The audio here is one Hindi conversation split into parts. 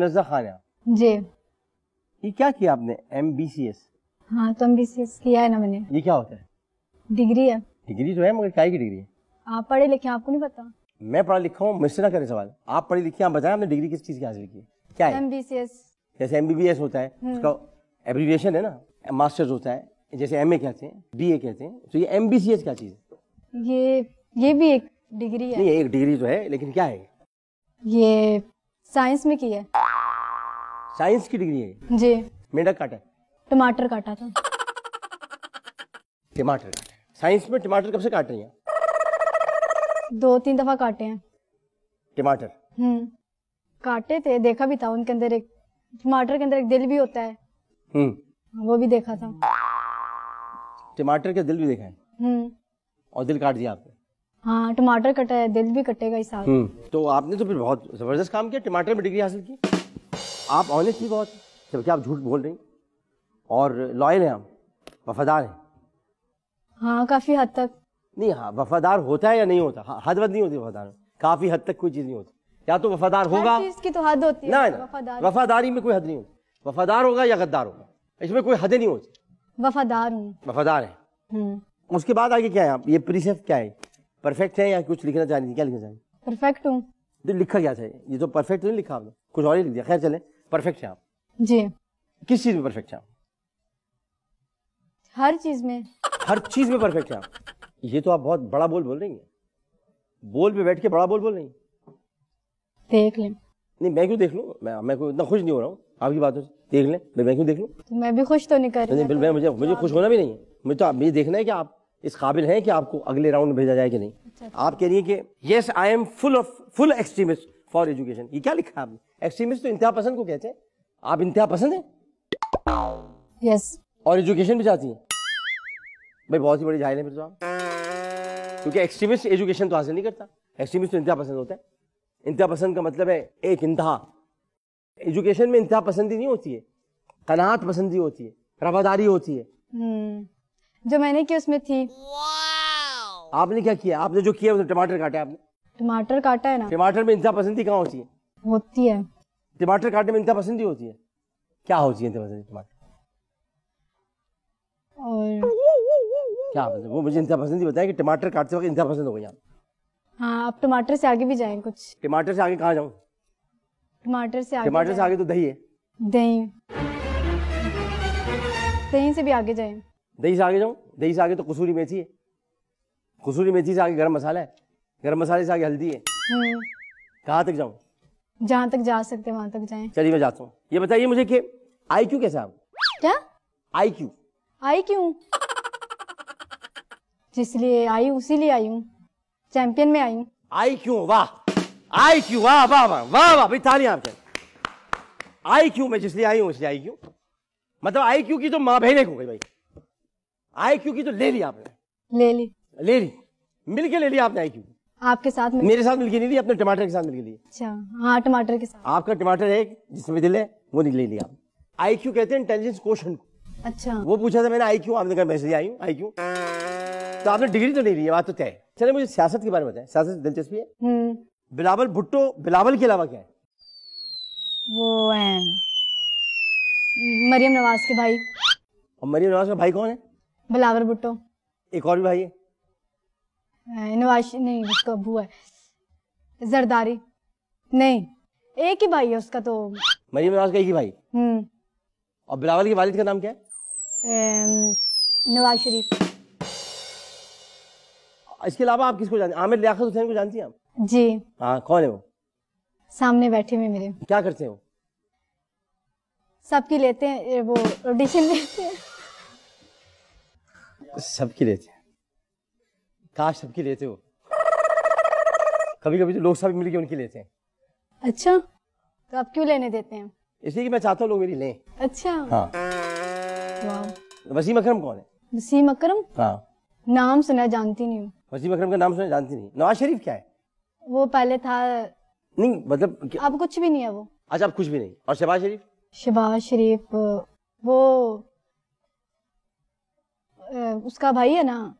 मुनजा खान जी। ये क्या किया आपने? एम बी सी एस हाँ तो एमबीसीएस किया है ना मैंने। ये क्या होता है? डिग्री है। डिग्री तो है मगर क्या की डिग्री है? आप पढ़े लिखे आपको नहीं पता? मैं पढ़ा लिखा हूँ मुझसे ना करें सवाल। आप पढ़ी लिखी आप बताएँ आपने डिग्री किस चीज़ की हासिल की? है? क्या है एमबीसीएस जैसे एम होता है उसका एब्रीविएशन है ना मास्टर्स होता है जैसे एम कहते हैं बी कहते हैं तो ये एम क्या चीज़ है? ये ये भी एक डिग्री है। नहीं एक डिग्री तो है लेकिन क्या है? ये साइंस में की है। साइंस की डिग्री है? जी। मेंढक काटा टमाटर काटा था। टमाटर काटा साइंस में टमाटर कब से काट रही हैं? दो तीन दफ़ा काटे हैं। टमाटर? हम्म। काटे थे देखा भी था उनके अंदर एक टमाटर के अंदर एक दिल भी होता है। हम्म। वो भी देखा था। टमाटर के दिल भी देखा है? हम्म। और दिल काट दिया आपने? हाँ टमाटर कटा है दिल भी कटेगा इस साल। हम्म तो आपने तो फिर बहुत ज़बरदस्त काम किया टमाटर में डिग्री हासिल की। आप ऑनेस्ट भी बहुत जबकि आप झूठ बोल रही और लॉयल हैं आप वफादार हैं। हाँ काफ़ी हद तक। नहीं हाँ वफादार होता है या नहीं होता? हाँ, हद वद नहीं होती वफादार। काफ़ी हद तक कोई चीज़ नहीं होती। या तो वफादार होगा। हर चीज़ की तो हद होती है ना ना वफादार। वफादारी में कोई हद नहीं होती। वफादार होगा या गद्दार होगा इसमें कोई हद नहीं होती। वफादार हूँ। वफादार है। हम्म। उसके बाद आगे क्या है? आप ये प्रीसेप्ट क्या है? परफेक्ट है या कुछ लिखना चाह क्या लिखना चाह रही थी? परफेक्ट हूँ। तो लिखा क्या था? ये तो परफेक्ट नहीं लिखा आपने। कुछ और ही लिख दिया। खैर चले परफेक्ट है आप। जी। किस चीज़ में परफेक्ट है आप? हर चीज़ में। हर चीज़ में परफेक्ट है आप? ये तो आप बहुत बड़ा बोल बोल रही हैं। बोल पे बैठ के बड़ा बोल बोल रही देख लें। नहीं मैं क्यों देख लूँ? मैं मैं कोई इतना खुश नहीं हो रहा हूँ। आपकी बातों से देख लें। मैं क्यों देख लूँ? तो मैं भी खुश तो नहीं कर रही मैं मुझे मुझे खुश होना भी नहीं है। मुझे तो आप मुझे देखना है कि आप इस काबिल हैं कि आपको अगले राउंड भेजा जाए कि नहीं? आप कह रही हैं कि yes I am full of full extremist for education ये क्या लिखा है आपने? एक्सट्रीमिस्ट तो इंतहा पसंद को कहते हैं। आप इंतहा पसंद हैं? यस और एजुकेशन भी चाहती हैं? भाई बहुत ही बड़ी जाहिल है फिर तो आप क्योंकि एक्सट्रीमिस्ट एजुकेशन तो हासिल नहीं करता। एक्सट्रीमिस्ट तो इंतहा पसंद होता है। इंतहा पसंद का मतलब है एक इंतहा। एजुकेशन में इंतहा पसंदी नहीं होती है। कनात पसंदी होती है। रवादारी होती है। हम्म। जो मैंने की उसमें थी। आपने क्या किया? आपने जो किया उसने टमाटर काटे आपने। टमाटर काटा है ना? टमाटर में इंतहा पसंदी कहाँ होती है? होती है। टमाटर काटने में इंतहा पसंदी होती है। क्या होती है पसंदी टमाटर? और क्या मतलब वो मुझे इंतहा पसंदी बताया कि टमाटर काटते वक्त इंतहा पसंद हो गई आप हाँ आप टमाटर से आगे भी जाए कुछ। टमाटर से आगे कहाँ जाऊँ? टमाटर से आगे टमाटर से आगे तो दही है। दही। दही से भी आगे जाएँ। दही से आगे जाऊँ? दही से आगे तो कसूरी मेथी है। कसूरी मेथी से आगे गर्म मसाला है। गर्म मसाले से आगे हल्दी है। हम्म। कहाँ तक जाऊँ? जहाँ तक जा सकते वहाँ तक जाए। चलिए मैं जाता हूँ। ये बताइए मुझे कि आई क्यू कैसा आप क्या? आई क्यू आई क्यू जिसलिए आई उसीलिए आई हूँ। चैंपियन में आई हूँ। आई क्यू वाह। आई क्यू वाह वाह वाह वाह वाह भाई तालियाँ आपके। आई क्यू मैं जिसलिए आई हूँ इसलिए आई क्यू मतलब आई क्यू की तो माँ बहने को गई भाई। आई क्यू की तो ले ली आपने। ले ली। ले ली। मिल के ले लिया आपने आई क्यू। आपके साथ में मेरे साथ मिलके नहीं ली अपने टमाटर के साथ मिलके ली। अच्छा हाँ टमाटर के साथ। आपका टमाटर है जिसमें दिल है वो नहीं ले लिया आई क्यू कहते हैं इंटेलिजेंस क्वेश्चन अच्छा। वो पूछा था मैंने आई क्यू आपने कहा मैं इसलिए आई हूँ आई क्यू। तो आपने डिग्री तो नहीं ली है बात तो तय चले मुझे सियासत के बारे में बताएँ। सियासत दिलचस्पी है? हम्म। बिलावल भुट्टो बिलावल के अलावा क्या है? वो है। मरियम नवाज़ के भाई। और मरियम नवाज़ का भाई कौन है? बिलावर भुट्टो। एक और भी भाई। है नवाज़ नहीं उसका बुआ है। जरदारी। नहीं एक ही भाई है उसका तो। मरियम नवाज़ का एक ही भाई? हम्म। और बिलावल के वालिद का नाम क्या है? नवाज़ शरीफ। इसके अलावा आप किसको जानते हैं? आमिर लियाकत हुसैन को जानती हैं आप? जी। हाँ कौन है वो? सामने बैठे हुए मेरे। क्या करते हैं वो? सबकी लेते हैं वो ऑडिशन लेते हैं। सबकी लेते हैं। काश सबकी लेते हो। कभी कभी तो लोग सब मिलके उनकी लेते हैं। अच्छा तो आप क्यों लेने देते हैं? इसलिए कि मैं चाहता हूँ लोग मेरी लें। अच्छा। हाँ। वसीम अकरम कौन है? वसीम अकरम? हाँ। नाम सुना जानती नहीं हूँ। वसीम अकरम का नाम सुना जानती नहीं। नवाज़ शरीफ क्या है? वो पहले था। नहीं मतलब क्या- अब कुछ भी नहीं है वो। अच्छा आप कुछ भी नहीं। और शहबाज शरीफ? शबाज शरीफ वो उसका भाई है ना?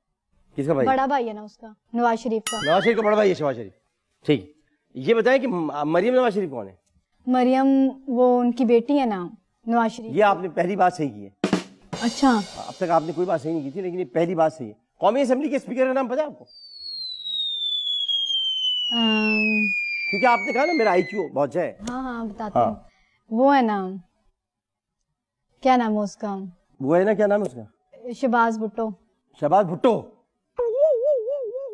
किसका भाई? बड़ा भाई है ना उसका नवाज़ शरीफ का। नवाज़ शरीफ का बड़ा भाई है शहबाज शरीफ। ठीक। ये बताएँ कि मरियम नवाज़ शरीफ कौन है? मरियम वो उनकी बेटी है ना नवाज़ शरीफ। ये आपने पहली बात सही की है। अच्छा। अब तक आपने कोई बात सही नहीं की थी लेकिन ये पहली बात सही है। कौमी असेंबली के स्पीकर का नाम पता है आपको? क्योंकि आपने कहा ना मेरा आईक्यू बहुत है हाँ हाँ बताते हाँ। वो है ना क्या नाम है उसका? वो है ना क्या नाम है उसका? शहबाज भुट्टो। शहबाज भुट्टो?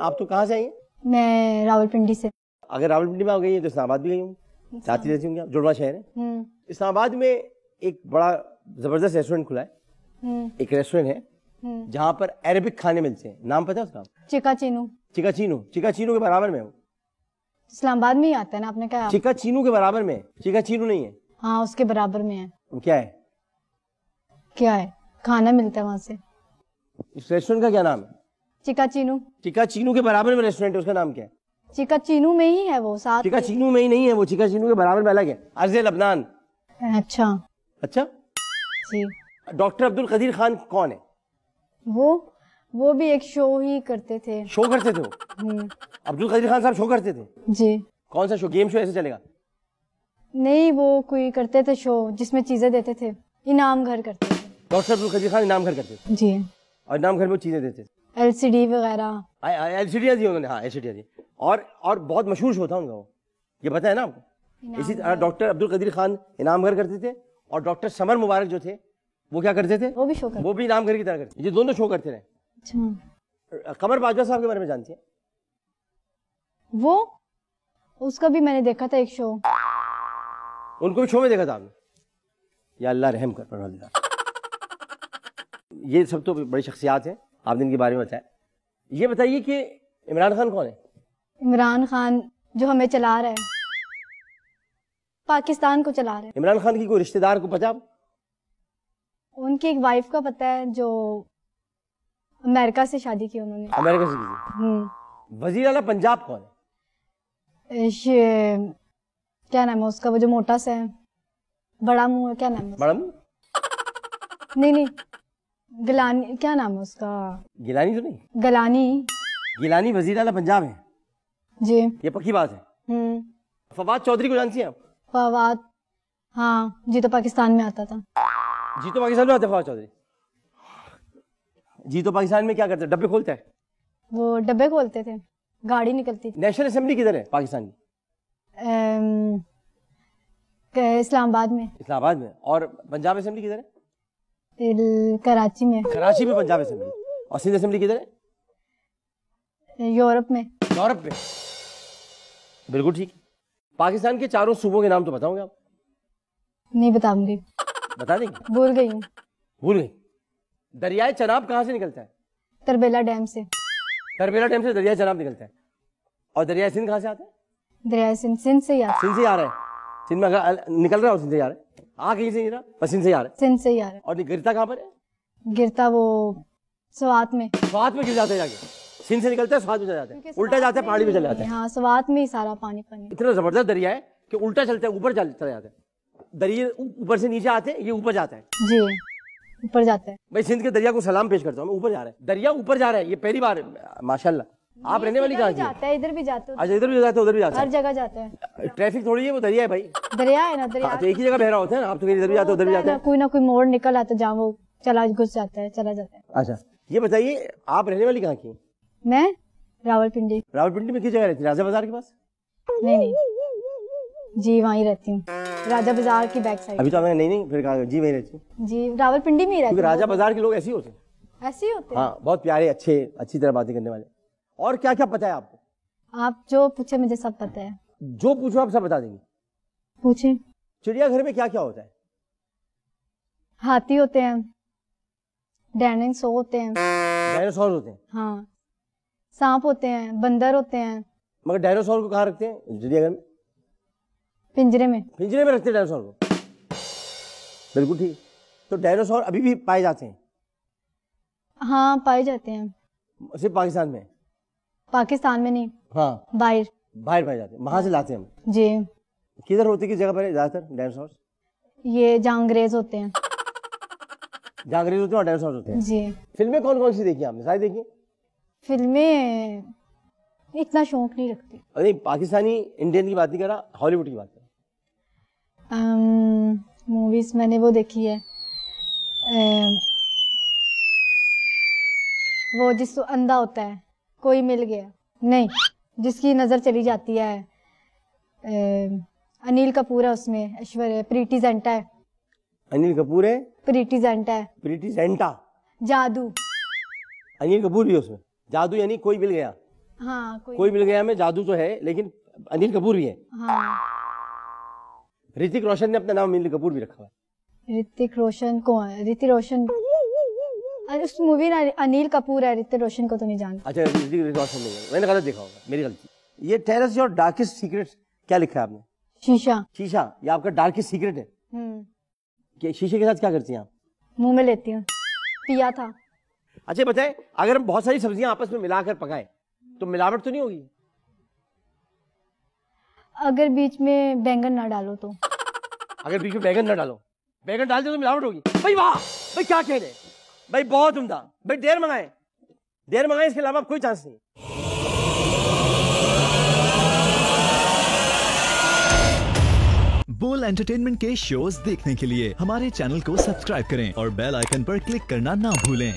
आप तो कहाँ से आई हैं? मैं रावलपिंडी से। अगर रावलपिंडी में आ गई हैं तो इस्लामाबाद भी गई होंगी जाती रहती होंगी आप जुड़वा शहर है। हम्म। इस्लामाबाद में एक बड़ा ज़बरदस्त रेस्टोरेंट खुला है। हम्म। एक रेस्टोरेंट है हम्म। जहाँ पर अरेबिक खाने मिलते हैं। नाम पता है उसका? चिका चीनू। चिका चीनू। चिका चीनू के बराबर में है। इस्लामाबाद में ही आता है ना आपने कहा? चिका चीनू के बराबर में चिका चीनू नहीं है। हाँ उसके बराबर में है। क्या है? क्या है? खाना मिलता है वहाँ से। इस रेस्टोरेंट का क्या नाम है? चिका चीनू चिका चीनू के बराबर में रेस्टोरेंट है उसका नाम क्या है? चिका चीनू में ही है वो साथ चिका चीनू में ही नहीं है वो चिका चीनू के बराबर में अलग है। अर्ज़ लबनान। अच्छा। अच्छा? जी। डॉक्टर अब्दुल कदीर खान कौन है? वो वो भी एक शो ही करते थे। शो करते थे वो? हम्म, अब्दुल कदीर खान साहब शो करते थे? जी। कौन सा शो गेम शो ऐसे चलेगा? नहीं वो कोई करते थे शो जिसमें चीज़ें देते थे। इनाम घर करते डॉक्टर अब्दुल कदीर खान इनाम घर करते जी। और इनाम घर में चीज़ें देते एलसीडी वगैरह। एलसीडियाँ दी उन्होंने हाँ एलसीडियाँ दी और और बहुत मशहूर शो था उनका वो। ये पता है ना आपको? इसी तरह डॉक्टर अब्दुल कदीर खान इनाम घर करते थे और डॉक्टर समर मुबारक जो थे वो क्या करते थे? वो भी शो करते वो भी इनाम घर की तरह करते ये दोनों शो करते रहे। अच्छा। कमर बाजवा साहब के बारे में जानती है? वो? उसका भी मैंने देखा था एक शो। उनको भी शो में देखा था आपने? या अल्लाह रहम कर ये सब तो बड़ी शख्सियात हैं। आपने इनके बारे में बताया ये बताइए कि इमरान खान कौन है? इमरान खान जो हमें चला रहा है। पाकिस्तान को चला रहा है। इमरान खान की कोई रिश्तेदार को पता उनकी एक वाइफ का पता है जो अमेरिका से शादी की उन्होंने। अमेरिका से की हम्म। वज़ीर अला पंजाब कौन है? ये- क्या नाम है उसका? वो जो मोटा सा है। बड़ा मुँह है क्या नाम है बड़ा मुँह? नहीं नहीं। गलानी क्या नाम है उसका? गिलानी तो नहीं। गलानी। गिलानी वज़ीर अला पंजाब है। जी। ये पक्की बात है। हम्म। फवाद चौधरी को जानती हैं आप? फवाद हाँ जी तो पाकिस्तान में आता था। जी तो पाकिस्तान में आते फवाद चौधरी। जी तो पाकिस्तान में क्या करते हैं? डब्बे खोलते हैं? वो डब्बे खोलते थे। गाड़ी निकलती थी। नेशनल असेंबली किधर है पाकिस्तान की इस्लामाबाद में। इस्लामाबाद में। और पंजाब असेंबली किधर है? कराची में। कराची में पंजाब असेंबली और सिंध असेंबली किधर है? यूरोप में। यूरोप में? बिल्कुल ठीक। पाकिस्तान के चारों सूबों के नाम तो बताओगे आप? नहीं बताऊँगी। बता देंगे? भूल गई हूँ। भूल गई। दरियाए चनाब कहाँ से निकलता है? तरबेला डैम से। तरबेला डैम से दरिया चनाब निकलता है। और दरिया सिंध कहाँ से आता है? दरिया सिंध सिंध से ही आता सिंध से ही आ रहा है। सिंध में निकल रहा है और सिंध से आ रहा है। आ कहीं से नहीं बस सिंध से ही आ रहा है। सिंध से ही आ रहा और गिरता कहाँ पर है? है गिरता वो स्वात में। स्वात में गिर जाता है जाके। सिंध से निकलता है स्वात में चला जाते हैं। उल्टा जाते हैं पहाड़ी में चला जाता है। हाँ स्वात में ही सारा पानी पानी इतना ज़बरदस्त दरिया है कि उल्टा चलता है ऊपर चल चला जाता है। दरिया ऊपर से नीचे आते हैं ये ऊपर जाता है। जी ऊपर जाता है। भाई सिंध के दरिया को सलाम पेश करता हूँ मैं ऊपर जा रहा है। दरिया ऊपर जा रहा है ये पहली बार माशाल्लाह। आप रहने वाली कहाँ की? जाता है इधर भी जाते है अच्छा इधर भी जाते हैं उधर भी जाते हर जगह जाता है। ट्रैफ़िक थोड़ी है वो दरिया है भाई। दरिया है ना दरिया। हाँ, तो एक ही जगह बह रहा होता है ना आप तो इधर भी जाते हो उधर भी जाते हैं। कोई ना कोई मोड़ निकल आता है जहाँ वो चला घुस जाता है चला जाता है। अच्छा ये बताइए आप रहने वाली कहाँ की हैं? मैं? रावलपिंडी। रावलपिंडी में किस जगह रहती है? राजा बाज़ार के पास? नहीं नहीं। जी वहीं रहती हूँ। राजा बाज़ार की बैक साइड अभी तो हमें नहीं नहीं फिर कहा जी वही रहती हूँ। जी रावलपिंडी में ही रहती हूँ। राजा बाज़ार के लोग ऐसे ही होते हैं। ऐसे ही होते हैं? हाँ बहुत प्यारे अच्छे अच्छी तरह बातें करने वाले। और क्या क्या पता है आपको? आप जो पूछे मुझे सब पता है। जो पूछो आप सब बता देंगे। पूछे। चिड़ियाघर में क्या क्या होता है? हाथी होते हैं। डायनासोर होते हैं। डायनासोर होते हैं? हाँ। सांप होते हैं बंदर होते हैं। मगर डायनासोर को कहाँ रखते हैं? चिड़ियाघर में? पिंजरे में। पिंजरे में रखते हैं डायनासोर को? बिल्कुल ठीक। तो डायनासोर अभी भी पाए जाते हैं? हाँ पाए जाते हैं। सिर्फ़ पाकिस्तान में? पाकिस्तान में नहीं हाँ। बाहर। बाहर पाए जाते वहाँ से लाते हैं हम। जी। किधर होते किस जगह पर ज़्यादातर डायनासोर ये जहाँ अंग्रेज़ होते हैं। जहाँ अंग्रेज़ होते हैं और डायनासोर होते हैं। जी। फ़िल्में कौन कौन सी देखी आपने? सारी देखी? फ़िल्में इतना शौक नहीं रखती। अरे पाकिस्तानी इंडियन की बात नहीं कर रहा हॉलीवुड की बात कर मूवीज़ मैंने वो देखी है। वो जिस अंधा होता है। कोई मिल गया। नहीं जिसकी नज़र चली जाती है अम, अनिल कपूर है उसमें ऐश्वर्य प्रीति जेंटा है। अनिल कपूर है? प्रीति जेंटा है। प्रीति जेंटा? जादू। अनिल कपूर भी उसमें। जादू यानी कोई मिल गया। हाँ कोई कोई मिल गया में जादू तो है लेकिन अनिल कपूर भी है। हाँ। ऋतिक रोशन ने अपना नाम अनिल कपूर भी रखा हुआ है। ऋतिक रोशन कौन? ऋतिक रोशन उस मूवी ना अनिल कपूर है ऋतिक रोशन को तो नहीं जानता। अच्छा ऋतिक रोशन नहीं है मैंने गलत देखा होगा मेरी गलती। ये टेरस योर डार्केस्ट सीक्रेट क्या लिखा है आपने? शीशा। शीशा ये आपका डार्केस्ट सीक्रेट है। हम्म। कि शीशे के साथ क्या करती हैं आप? मुँह में लेती हूँ। पिया था। अच्छा बताए अगर हम बहुत सारी सब्ज़ियाँ आपस में मिलाकर पकाए तो मिलावट तो नहीं होगी? अगर बीच में बैंगन ना डालो तो। अगर बीच में बैंगन ना डालो बैंगन डाल दो तो मिलावट होगी। भाई वाह! भाई क्या कह रहे हैं? भाई, बहुत उमदा भाई, देर मंगाए देर मंगाए इसके अलावा कोई चांस नहीं। बोल एंटरटेनमेंट के शोज़ देखने के लिए हमारे चैनल को सब्सक्राइब करें और बेल आइकन पर क्लिक करना ना भूलें।